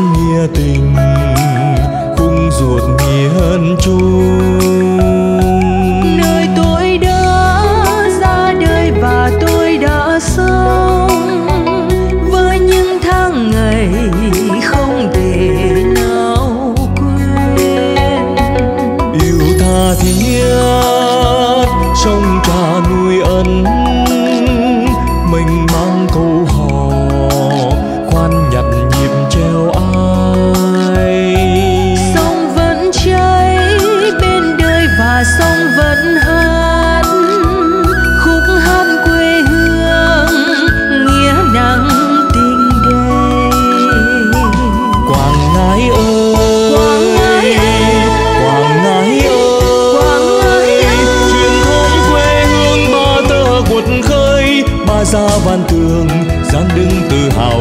nghĩa tình khung ruột nghĩa hơn chung.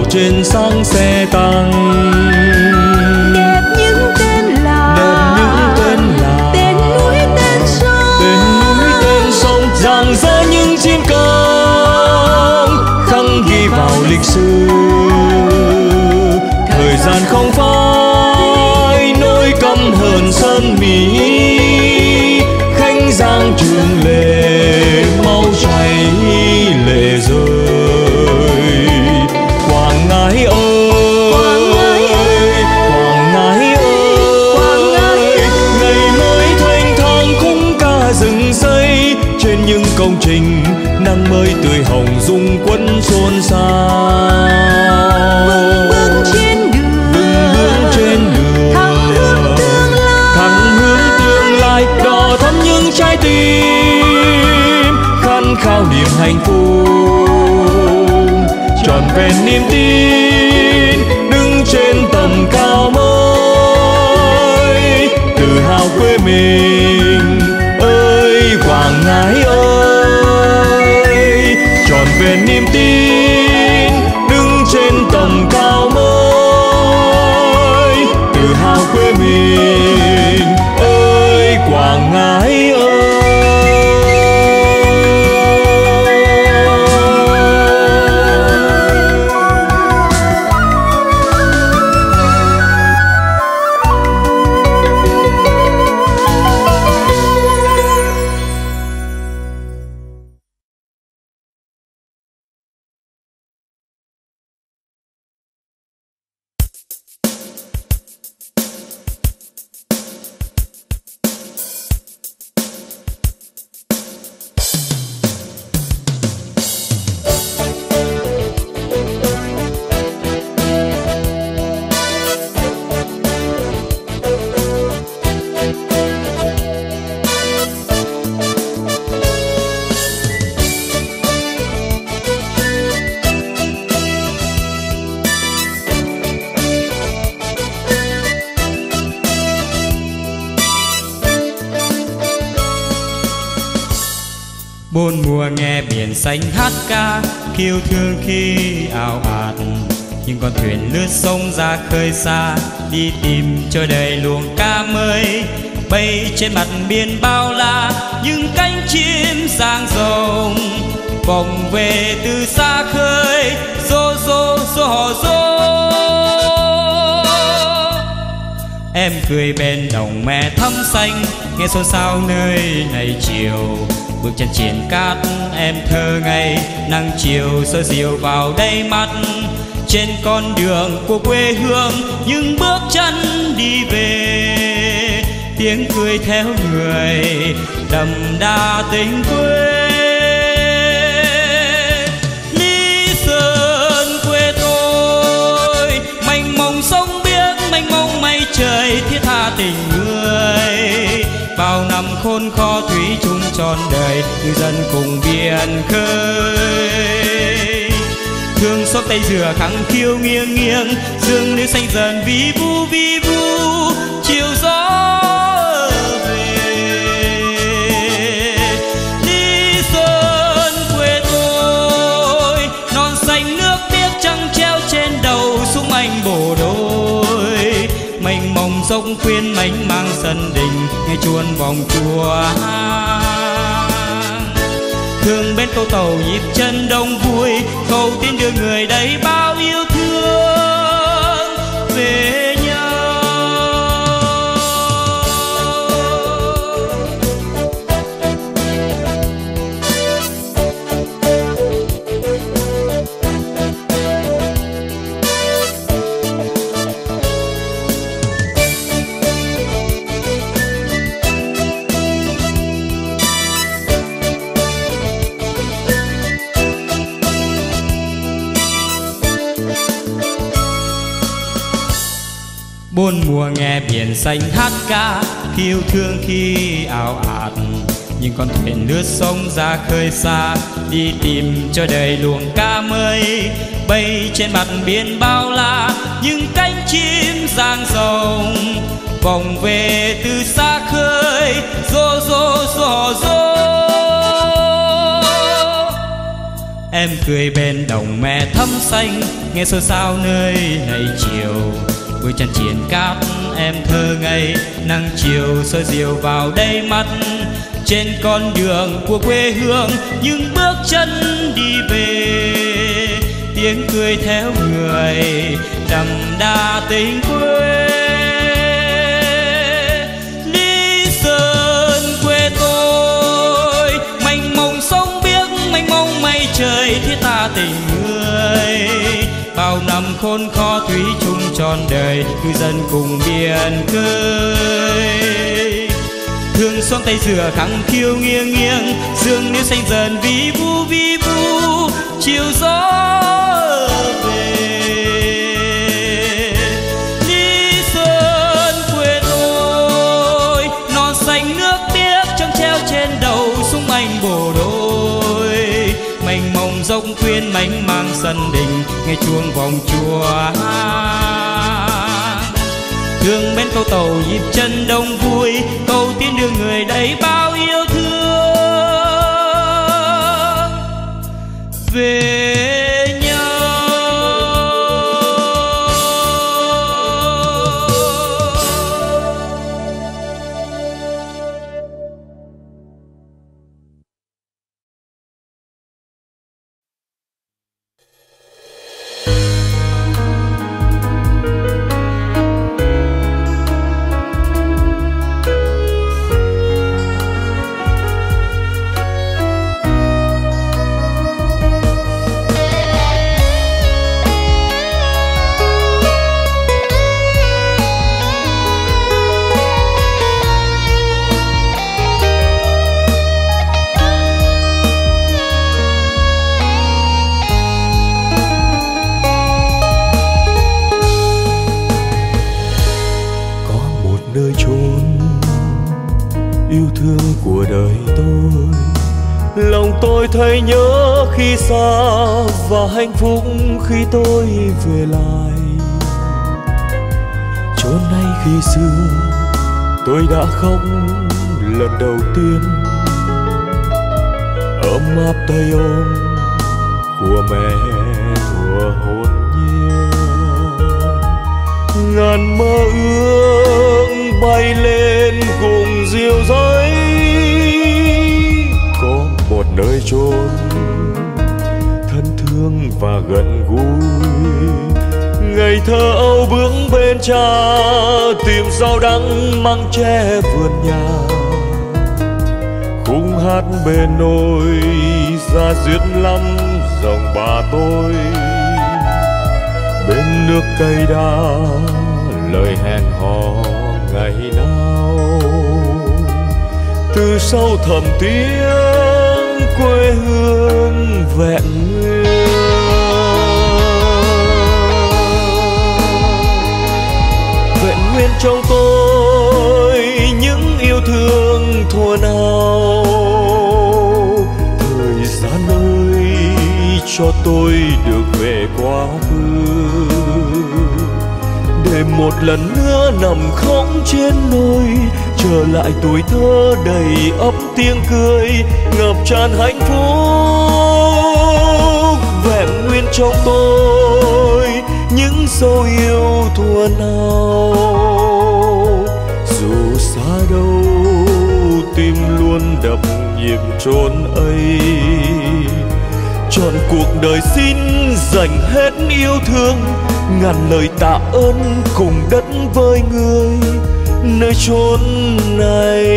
转生卸凳。công trình nắng mới tươi hồng dung quấn xôn xao đường trên đường. thắng hướng tương lai. Đỏ thắm những trái tim khát khao niềm hạnh phúc. Tròn vẹn niềm tin đứng trên tầm cao mới tự hào quê mình. empty bốn mùa nghe biển xanh hát ca Khiêu thương khi ảo ạt. Những con thuyền lướt sông ra khơi xa, đi tìm cho đầy luồng ca mới. Bay trên mặt biển bao la, những cánh chim sang rồng. Vòng về từ xa khơi, rô rô rô, hò, rô. Em cười bên đồng mẹ thắm xanh, nghe xôn xao nơi này chiều bước chân triển cát, em thơ ngây. Nắng chiều sơ diều vào đây mắt. Trên con đường của quê hương, những bước chân đi về. Tiếng cười theo người, đậm đà tình quê. Lý sơn quê tôi, mênh mông sông biếc, mênh mông mây trời, thiết tha tình người bao năm khôn khó thủy chung tròn đời ngư dân cùng biển khơi. Thương xót tay dừa khẳng khiêu nghiêng nghiêng, dương liễu xanh dần vi vu vi vu. Mông dốc khuyên mang sân đình, nghe chuôn vòng chùa. Thương bên câu tàu nhịp chân đông vui, cầu tin đưa người đây bao xanh hát ca, yêu thương khi ảo ạt. Nhưng con thuyền lướt sông ra khơi xa, đi tìm cho đời luồng ca mới. Bay trên mặt biển bao la, những cánh chim giang rồng. Vòng về từ xa khơi, rô rô rô rô. Em cười bên đồng mẹ thắm xanh, nghe xôn xao nơi này chiều. Vui chân triển cát em thơ ngây nắng chiều soi diều vào đây mắt. Trên con đường của quê hương, những bước chân đi về. Tiếng cười theo người đậm đà tình quê. Lý Sơn quê tôi mênh mông sông biếc mênh mông mây trời thiết tha tình người. Bao năm khôn khó thủy chung trọn đời, cư dân cùng biển khơi. Thương xoan tay dừa khẳng khiêu nghiêng nghiêng, dương nếu xanh dần vi vu vi vu, chiều gió về. Lý Sơn quê tôi, non xanh nước biếc trăng treo trên đầu súng anh bồ đôi. Mênh mông rộng khuyên mênh mang sân đình, nghe chuông vòng chùa thương bên câu tàu nhịp chân đông vui. Câu tiên đưa người đầy bao yêu thương. Về hạnh phúc khi tôi về lại. Chốn nay khi xưa, tôi đã khóc lần đầu tiên. Ấm áp tay ôm của mẹ thuở hồn nhiên. Ngàn mơ ước bay lên cùng diều giấy. Có một nơi chốn và gần gũi. Ngày thơ âu bước bên cha, tìm rau đắng măng tre vườn nhà. Khung hát bên nôi ra duyên lắm dòng bà tôi. Bên nước cây đa, lời hẹn hò ngày nào. Từ sâu thẳm tiếng quê hương vẹn trong tôi những yêu thương thua nào thời gian ơi, cho tôi được về quá khứ. Để một lần nữa nằm khóc trên nôi trở lại tuổi thơ đầy ấp tiếng cười, ngập tràn hạnh phúc. Vẹn nguyên trong tôi dấu yêu thua nào dù xa đâu, tim luôn đập nhịp trốn ấy. Chọn cuộc đời xin dành hết yêu thương, ngàn lời tạ ơn cùng đất với người. Nơi chốn này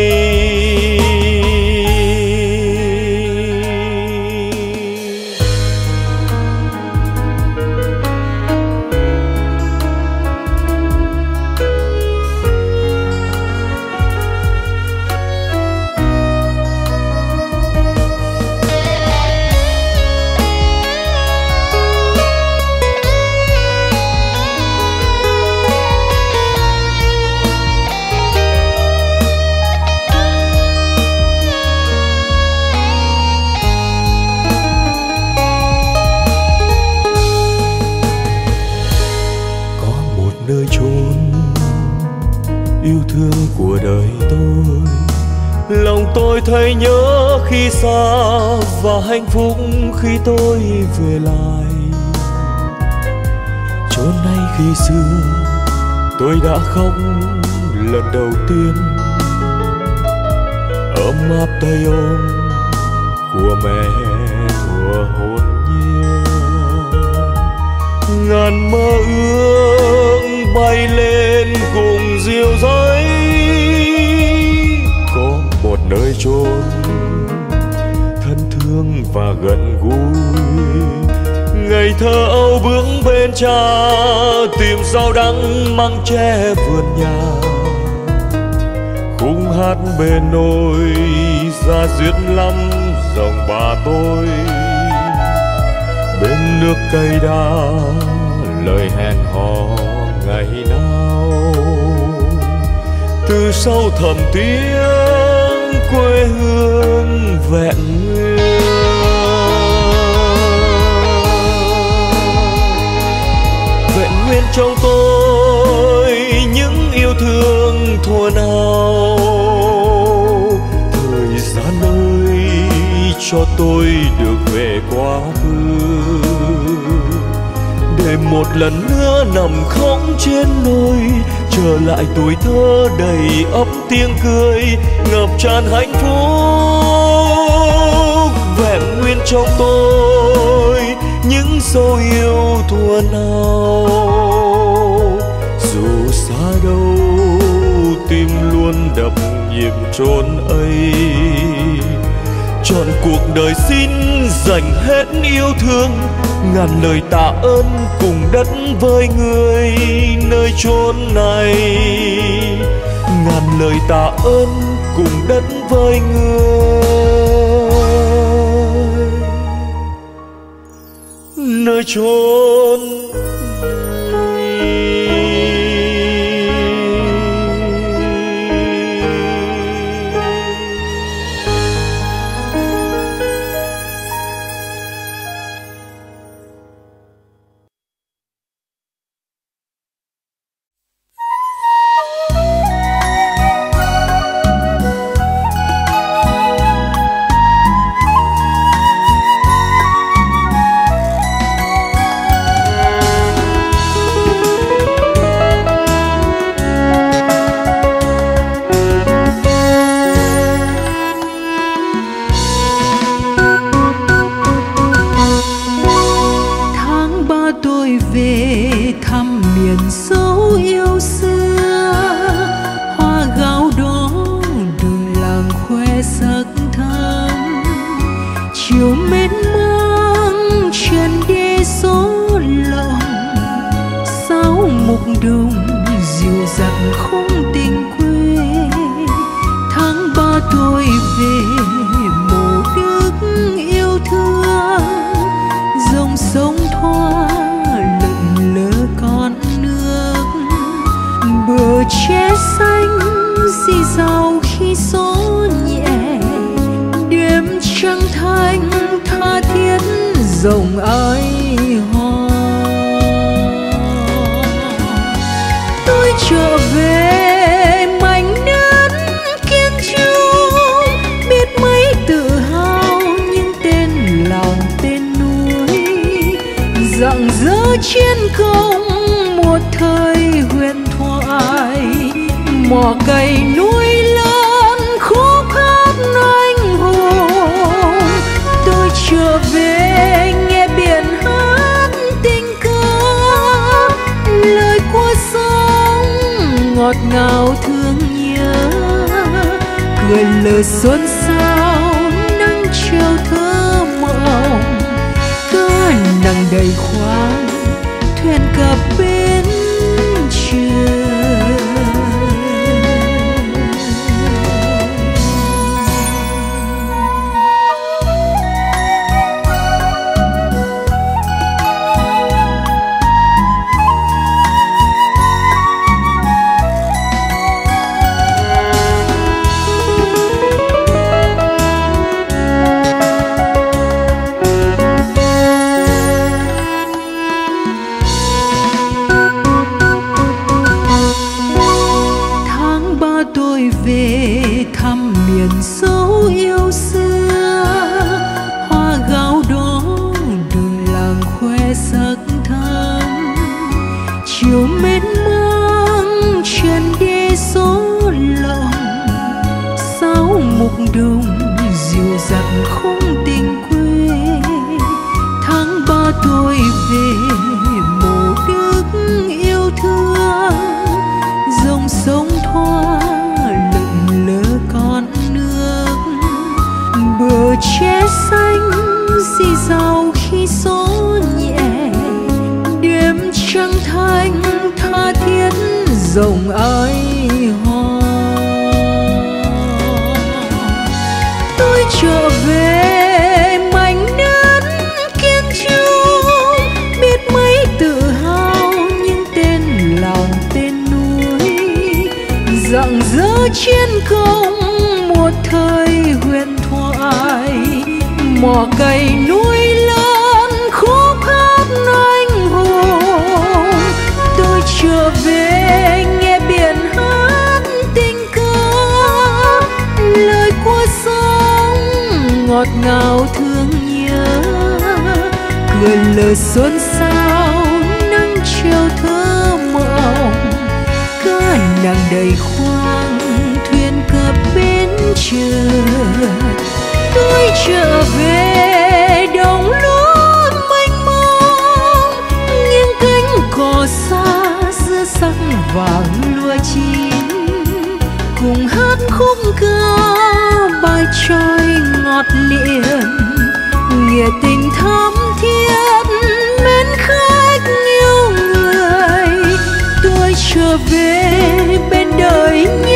không lần đầu tiên. Ấm áp tay ôm của mẹ thuở hồn nhiên. Ngàn mơ ước bay lên cùng diều giấy. Có một nơi chốn thân thương và gần gũi. Ngày thơ âu bướng bê cha tìm rau đắng măng tre vườn nhà. Khung hát bề nôi ra duyên lắm dòng bà tôi. Bên nước cây đa lời hẹn hò ngày nào. Từ sâu thẳm tiếng quê hương vẹn nguyên. Nguyên trong tôi những yêu thương thuở nào thời gian ơi, cho tôi được về quá khứ. Để một lần nữa nằm khóc trên nôi trở lại tuổi thơ đầy ấp tiếng cười, ngập tràn hạnh phúc. Vẹn nguyên trong tôi những dấu yêu thua nào dù xa đâu, tim luôn đập nhịp trốn ấy. Trọn cuộc đời xin dành hết yêu thương, ngàn lời tạ ơn cùng đất với người nơi chốn này. Ngàn lời tạ ơn cùng đất với người nơi chốn người lừa xuân sao nắng chiều thơ mộng, cơn nặng đầy khoáng thuyền cập bên mò cày nuôi lớn, khúc hát anh hùng. Tôi trở về nghe biển hát tình ca lời của sông ngọt ngào thương nhớ. Cười lờ xuân sao nắng chiều thơ mộng. Cơn nàng đầy khoang, thuyền cập bến trường tôi trở về đồng lúa mênh mông. Nghiêng cánh cỏ xa giữa sắc vàng lúa chín, cùng hát khúc ca bài trôi ngọt liệm nghĩa tình thắm thiết mến khách nhiều người. Tôi trở về bên đời như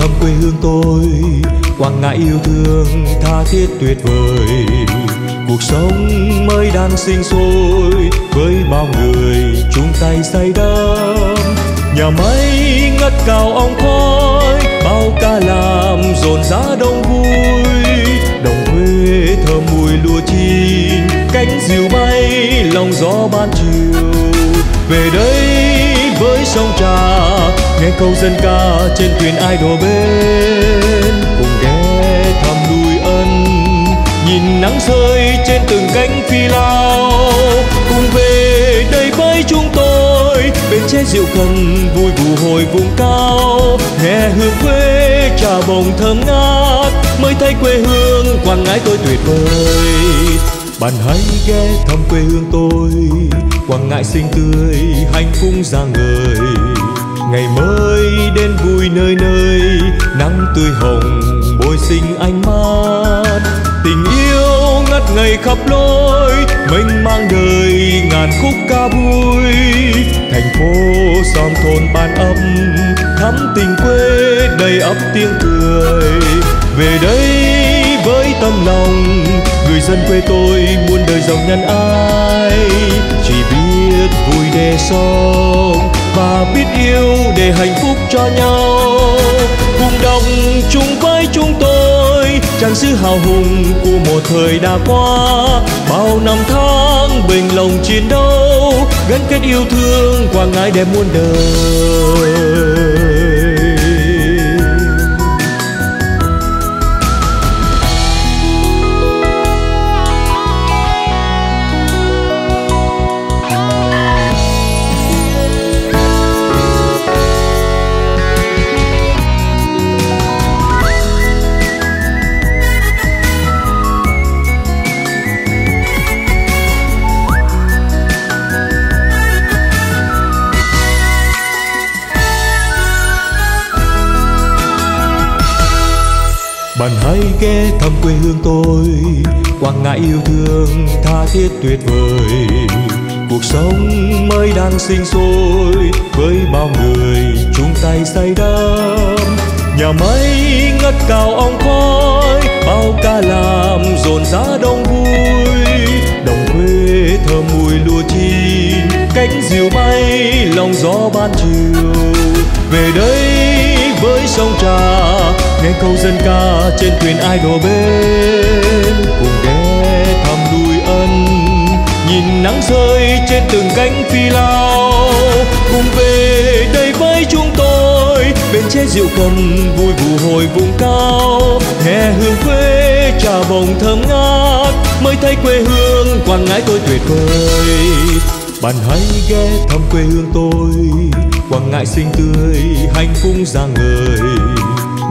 thăm quê hương tôi, quảng ngãi yêu thương tha thiết tuyệt vời. Cuộc sống mới đang sinh sôi với bao người chung tay say đắm. Nhà máy ngất cao ong khói, bao ca làm rộn rã đông vui. Đồng quê thơm mùi lúa chín, cánh diều bay, lòng gió ban chiều. Về đây với sông trà nghe câu dân ca trên thuyền ai đổ bên. Cùng ghé thăm núi ân, nhìn nắng rơi trên từng cánh phi lao. Cùng về đây với chúng tôi, bên che rượu cần vui vụ hồi vùng cao. Nghe hương quê trà bồng thơm ngát, mới thấy quê hương quảng ngãi tôi tuyệt vời. Bạn hãy ghé thăm quê hương tôi quảng ngãi xinh tươi, hạnh phúc ra người ngày mới đến vui nơi nơi. Nắng tươi hồng bồi xinh ánh mắt. Tình yêu ngất ngây khắp lối, mênh mang đời ngàn khúc ca vui. Thành phố xóm thôn ban âm thắm tình quê đầy ấp tiếng cười. Về đây với tâm lòng, người dân quê tôi muôn đời giàu nhân ái. Chỉ biết vui để sống và biết yêu để hạnh phúc cho nhau. Cùng đồng chung với chúng tôi trang sử hào hùng của một thời đã qua. Bao năm tháng bình lòng chiến đấu, gắn kết yêu thương qua ngãi đẹp muôn đời. Thăm quê hương tôi. Quảng ngãi yêu thương, tha thiết tuyệt vời. Cuộc sống mới đang sinh sôi, với bao người chung tay say đắm. Nhà máy ngất cao ong khói, bao ca làm dồn rã đông vui. Đồng quê thơm mùi lúa chín, cánh diều bay, lòng gió ban chiều. Về đây với sông trà nghe câu dân ca trên thuyền ai đổ bên, cùng ghé thăm núi ân. Nhìn nắng rơi trên từng cánh phi lao, cùng về đây với chúng tôi. Bên chế rượu cần vui vụ hồi vùng cao nghe hương quê trà bồng thơm ngát. Mới thấy quê hương quảng ngãi tôi tuyệt vời. Bạn hãy ghé thăm quê hương tôi, quảng ngãi xinh tươi, hạnh phúc ra người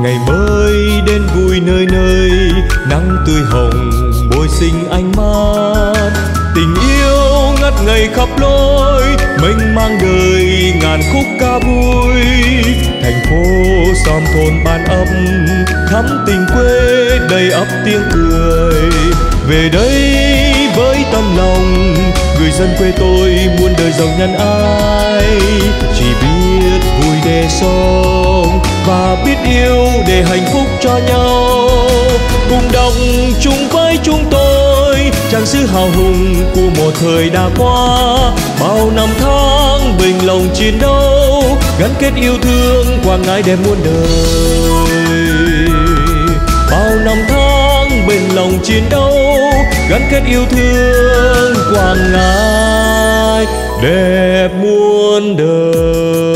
ngày mới đến vui nơi nơi. Nắng tươi hồng môi xinh ánh mắt. Tình yêu ngất ngây khắp lối, mênh mang đời ngàn khúc ca vui. Thành phố xóm thôn ban âm thắm tình quê đầy ấp tiếng cười. Về đây với tâm lòng, người dân quê tôi muôn đời giàu nhân ái. Chỉ biết vui để sống và biết yêu để hạnh phúc cho nhau. Cùng đồng chung với chúng tôi trang sử hào hùng của một thời đã qua. Bao năm tháng bình lòng chiến đấu, gắn kết yêu thương qua ngãi đẹp muôn đời. Bao năm tháng bình lòng chiến đấu, gắn kết yêu thương quảng ngãi đẹp muôn đời.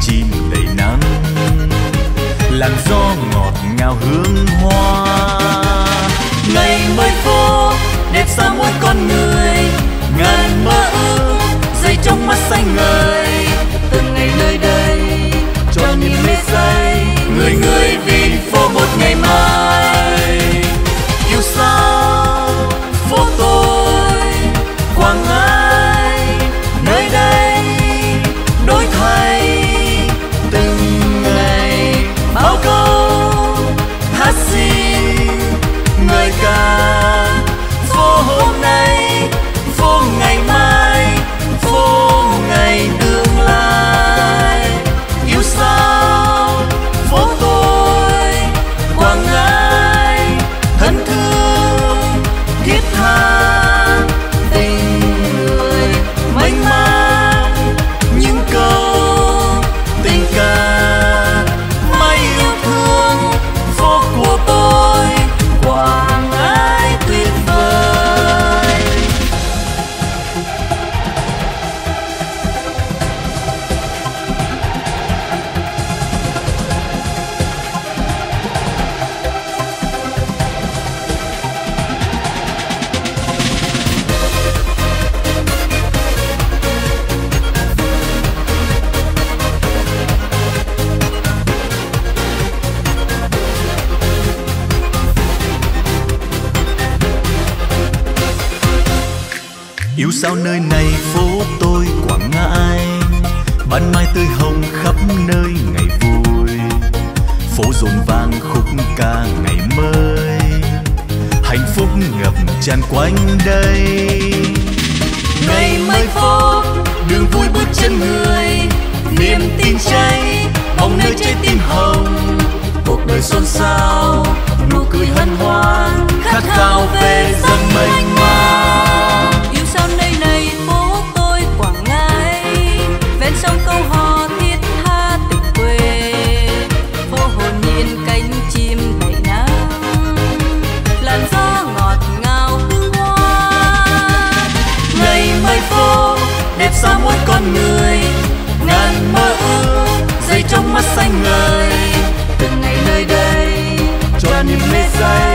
Chim đầy nắng. Làn gió ngọt ngào hương hoa. Ngày mới phố đẹp sao mỗi con người. Ngàn mơ ước, dây trong mắt xanh ngời. Từng ngày nơi đây, cho niềm mê say người người vì phố một ngày mai. Yêu sao yêu sao nơi này phố tôi, quảng ngãi? Ban mai tươi hồng khắp nơi ngày vui. Phố rộn vang khúc ca ngày mới. Hạnh phúc ngập tràn quanh đây. Ngày mới phố, đường vui bước chân người. Niềm tin cháy, bóng nơi trái tim hồng. Cuộc đời xôn xao, nụ cười hân hoan, khát khao về dân mênh mang người ngàn mơ ước dây trong mắt xanh ngời. Từng ngày nơi đây cho niềm mê say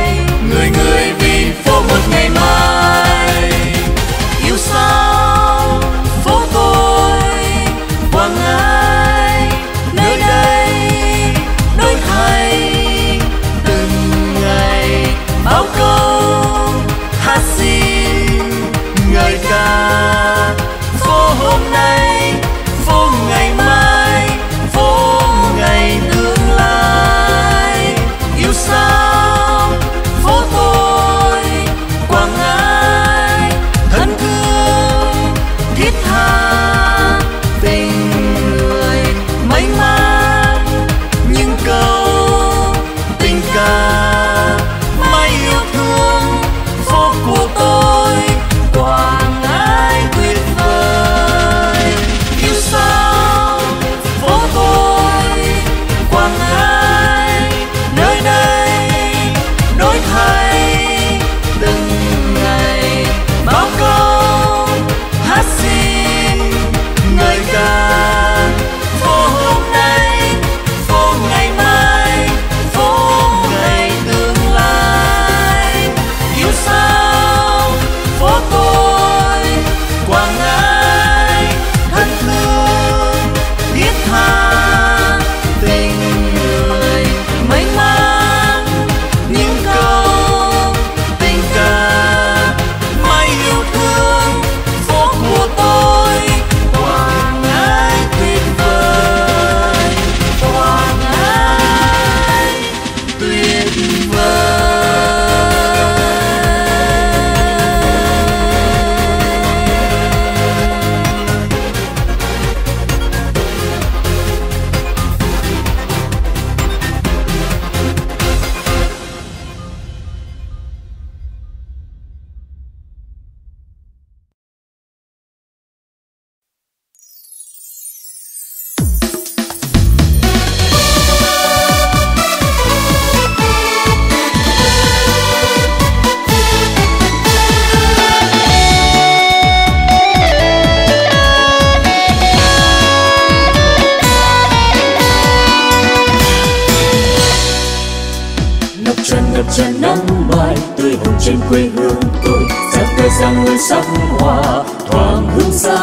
nắng mai, tươi hồng trên quê hương tôi. Sáng cây sang người sắc hoa, thoáng hương xa.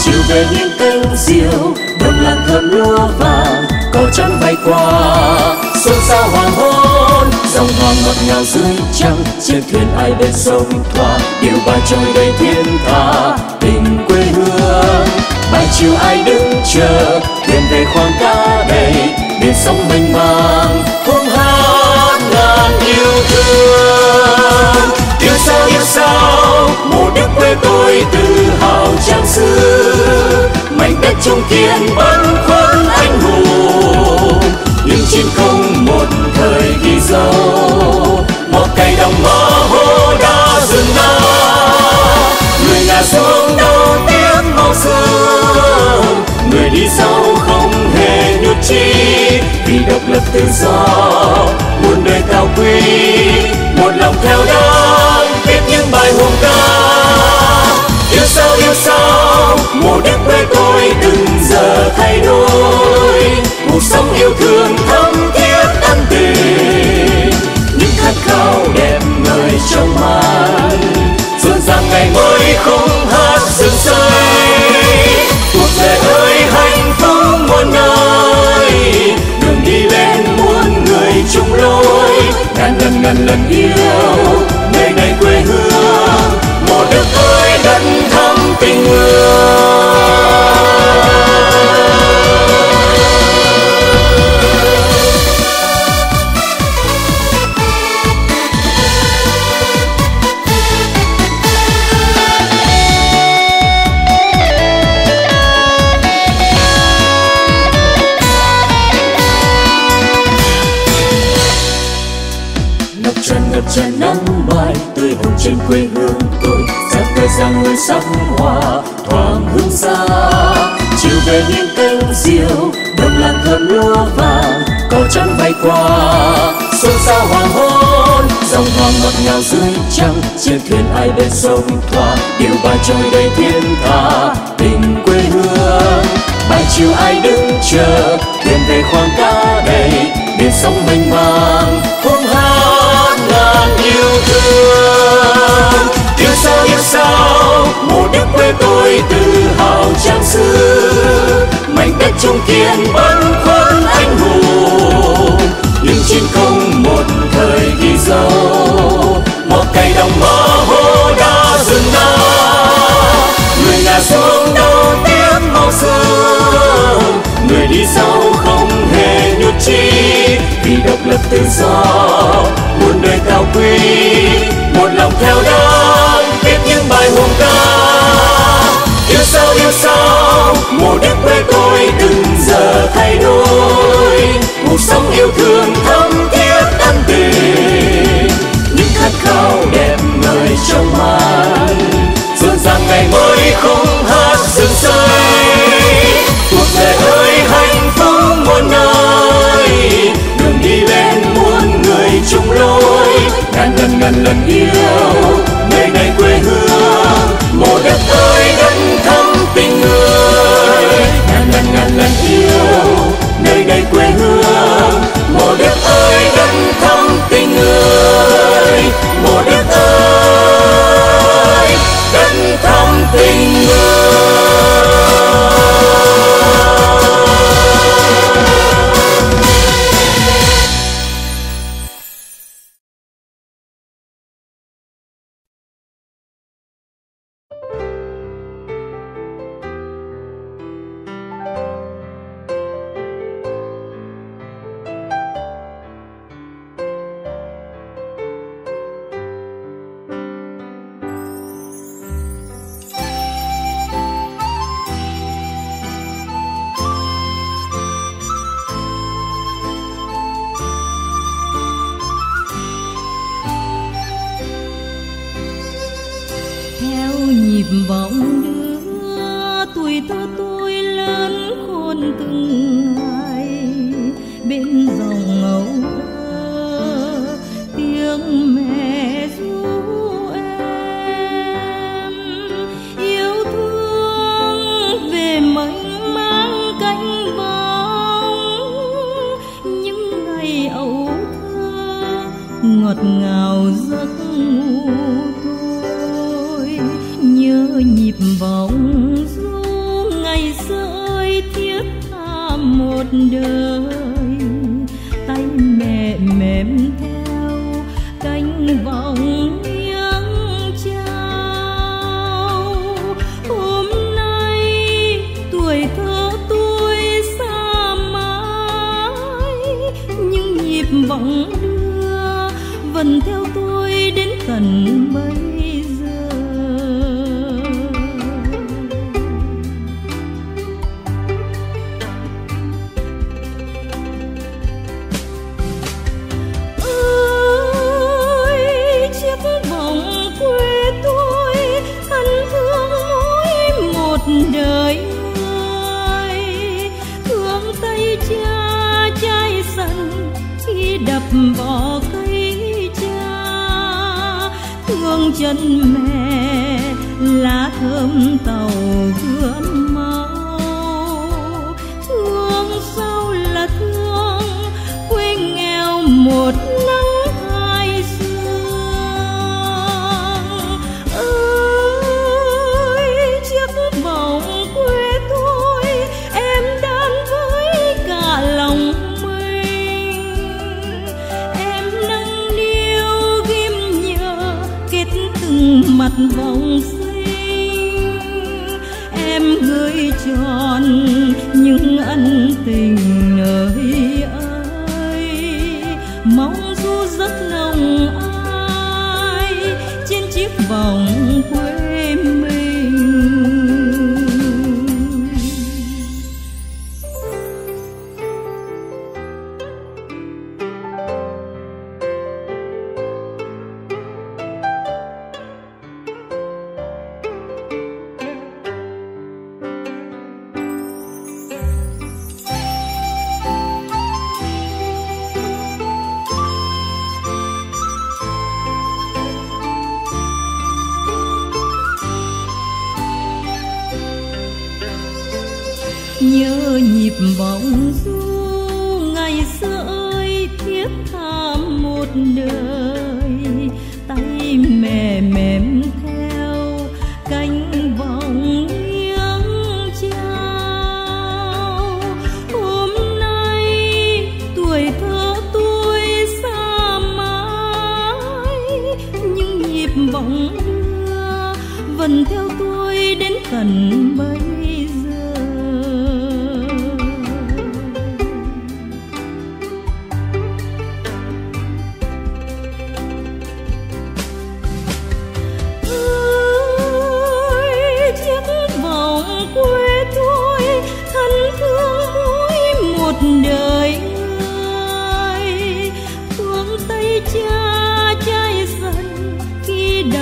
Chiều về những cánh diều đồng làng thơm lúa vàng, có trắng bay qua. Xuân sao hoàng hôn, dòng hoa ngọt ngào dưới trăng chiếc thuyền ai bên sông thoa. Điều bài trôi đầy thiên tha, tình quê hương. Bài chiều ai đứng chờ, thuyền về khoang cá đầy biển sóng mênh mang. Hôm hai sao? Một đất quê tôi tự hào trang xưa, mảnh đất trung kiên băn khoăn anh hùng. Những chiến công một thời ghi dấu một cây đồng mơ hồ đã dừng na người ngã xuống đâu tiếc màu sương người đi sau không hề nhút chi. Vì độc lập tự do muôn đời cao quý một lòng theo đuổi loài những hùng ca yêu sao yêu sao mùa đất quê tôi từng giờ thay đổi. Cuộc sống yêu thương thắm thiết ân tình những khát khao đẹp người trong mai rộn ràng ngày mới không hát sương say cuộc đời ơi, hạnh phúc muôn nơi. Đường đi lên muôn người chung lối. Ngàn lần ngàn lần yêu nơi này quê hương tình ngập tràn ngập tràn nắng mai tươi hồng trên quê hương tôi sáng tươi sang người sắc về những cánh diều đồng làng thơm lúa vàng có trắng bay qua xôn xao hoàng hôn, dòng hoa ngọt ngào dưới trăng chiếc thuyền ai bên sông thoa, điều bài trôi đầy thiên tha, tình quê hương. Bài chiều ai đứng chờ, thuyền về khoang cá đầy, biển sóng mênh mang hôm hát ngàn yêu thương. Yêu sao yêu sao một đất quê tôi tự hào trang xưa, mảnh đất trung kiên bắn khoăn anh hùng những chiến công một thời ghi dấu. Một cây đồng mơ hồ đã rừng na người ngã xuống đâu tiếng màu sương người đi sau không hề nhút chi. Vì độc lập tự do muôn đời cao quý một lòng theo đuổi những bài hùng ca. Yêu sao yêu sao một đất quê tôi từng giờ thay đổi. Cuộc sống yêu thương thắm thiết ân tình những khát khao đẹp người trong mai rộn ràng ngày mới không hát sương say cuộc đời ơi, hạnh phúc muôn nơi. Đường đi lên muôn người chung lối. Ngàn lần ngàn lần yêu. Biết ơi đất thắm ngọt ngào giấc ngủ tôi. Nhớ nhịp vọng du ngày xưa thiết tha một đời người tròn, những ân tình nơi ơi mong du rất nồng ai, trên chiếc vòng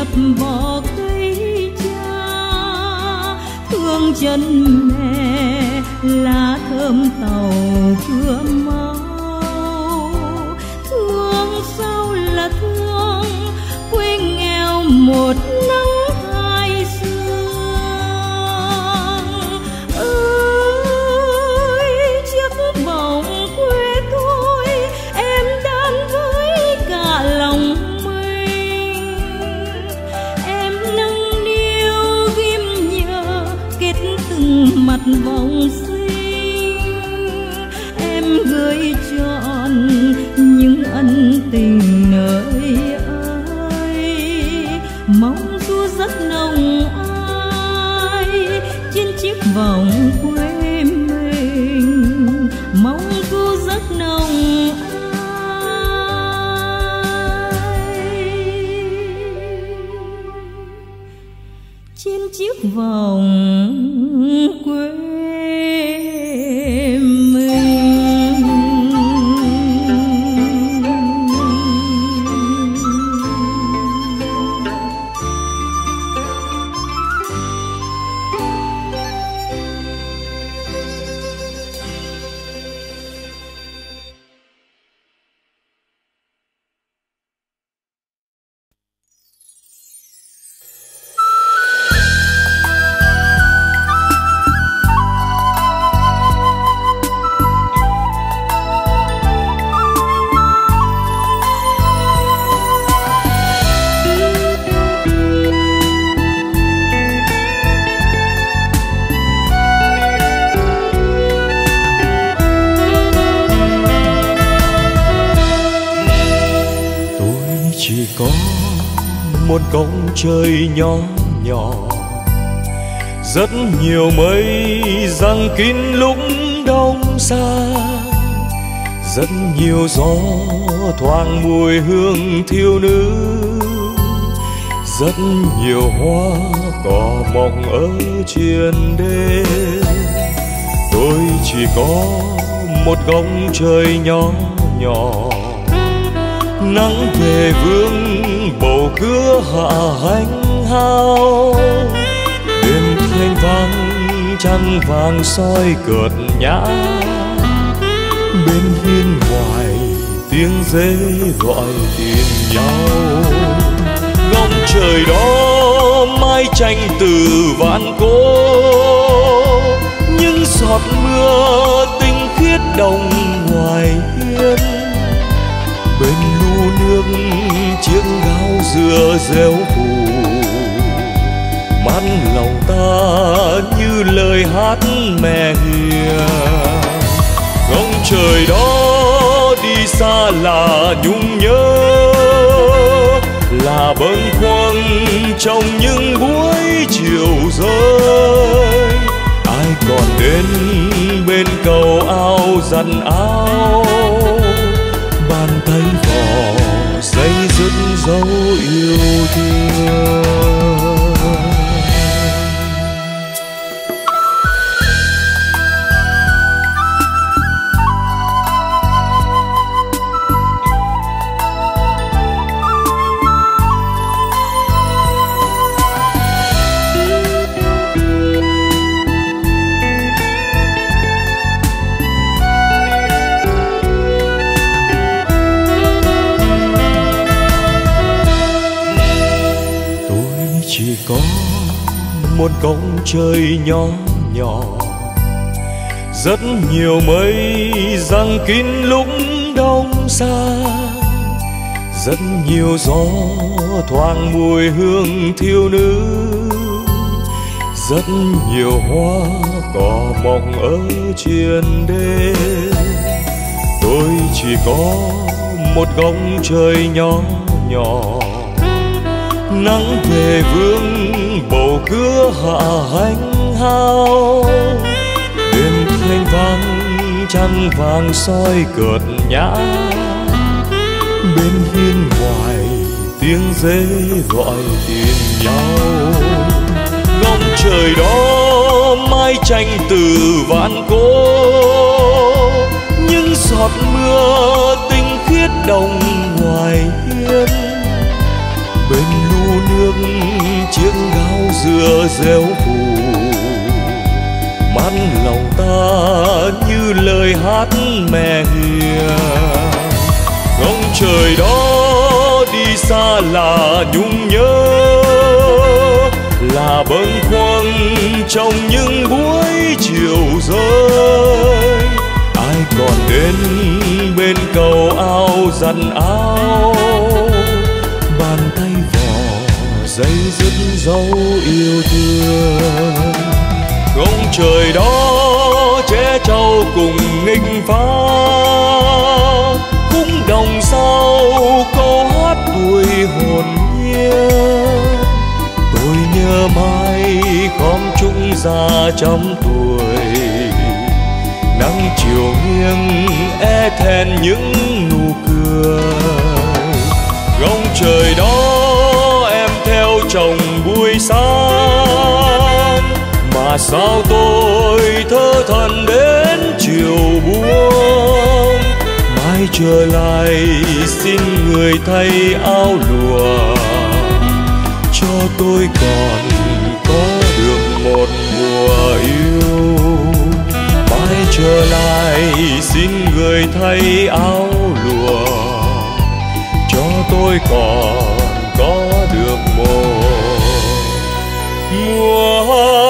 dập bỏ cây cha. Thương chân mẹ là thơm tàu chưa mau. Thương sau là thương, quê nghèo một cổng trời nhỏ nhỏ. Rất nhiều mây răng kín lúc đông xa. Rất nhiều gió thoảng mùi hương thiêu nữ. Rất nhiều hoa cỏ mọc ở trên đê. Tôi chỉ có một góc trời nhỏ nhỏ. Nắng về vương bầu cưa hạ hành hao. Đêm thanh vắng, trăng vàng soi cợt nhã. Bên hiên ngoài, tiếng dế gọi tìm nhau. Góc trời đó mai tranh từ vạn cố những giọt mưa tinh khiết đồng ngoài hiên nước chiếc gáo dừa rêu phủ mắt lòng ta như lời hát mẹ hiền. Góc trời đó đi xa là nhung nhớ, là bâng khuâng trong những buổi chiều rơi. Ai còn đến bên cầu ao dằn áo trời nhỏ nhỏ. Rất nhiều mây răng kín lúc đông xa. Rất nhiều gió thoảng mùi hương thiêu nữ. Rất nhiều hoa cỏ mọc ở trên đê. Tôi chỉ có một góc trời nhỏ nhỏ nắng về vương, bầu cưa hạ hanh hao. Đêm thanh vắng, trăng vàng soi cợt nhã. Bên hiên ngoài, tiếng dế gọi tìm nhau. Góc trời đó, mai tranh từ vạn cố những giọt mưa tinh khiết đồng ngoài hiên bên lu nước chiếc gáo dừa rêu phủ mát lòng ta như lời hát mẹ hiền. Ngóng trời đó đi xa là nhung nhớ, là bâng khuâng trong những buổi chiều rơi. Ai còn đến bên cầu ao dặn áo dây dứt dấu yêu thương. Gông trời đó che trâu cùng nghinh phá. Cũng đồng sau câu hát tuổi hồn nhiên tôi nhớ mãi khóm chúng già trăm tuổi. Nắng chiều nghiêng e thẹn những nụ cười. Gông trời đó trồng chồng buổi sáng mà sao tôi thơ thần đến chiều buông? Mai trở lại xin người thay áo lụa. Cho tôi còn có được một mùa yêu. Mai trở lại xin người thay áo lụa. Cho tôi còn được một mùa